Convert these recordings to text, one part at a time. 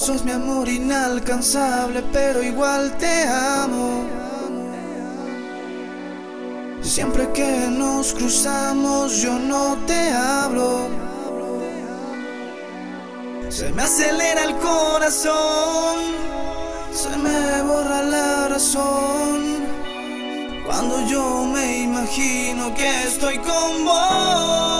Sos mi amor inalcanzable, pero igual te amo. Siempre que nos cruzamos yo no te hablo. Se me acelera el corazón, se me borra la razón. Cuando yo me imagino que estoy con vos.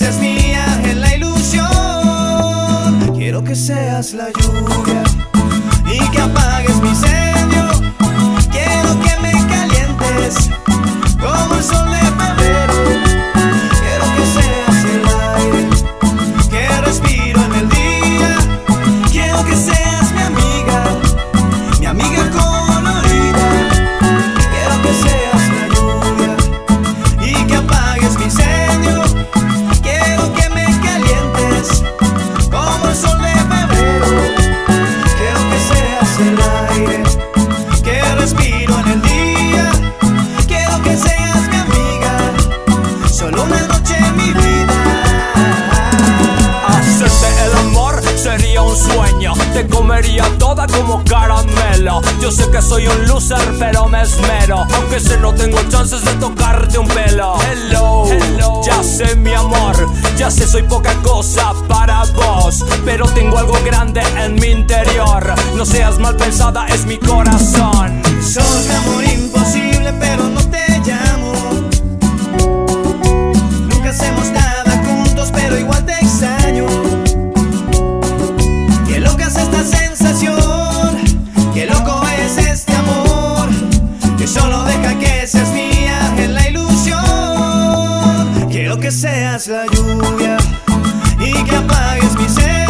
Seas mía en la ilusión. Quiero que seas la lluvia un sueño Te comería toda como caramelo. Yo sé que soy un loser pero me esmero. Aunque se no tengo chances de tocarte un pelo. Hello, Hello. ya sé mi amor Ya sé soy poca cosa para vos. Pero tengo algo grande en mi interior. No seas mal pensada, es mi corazón. Sos mi amor imposible pero no te llamas esa lluvia y que apagues mi sed.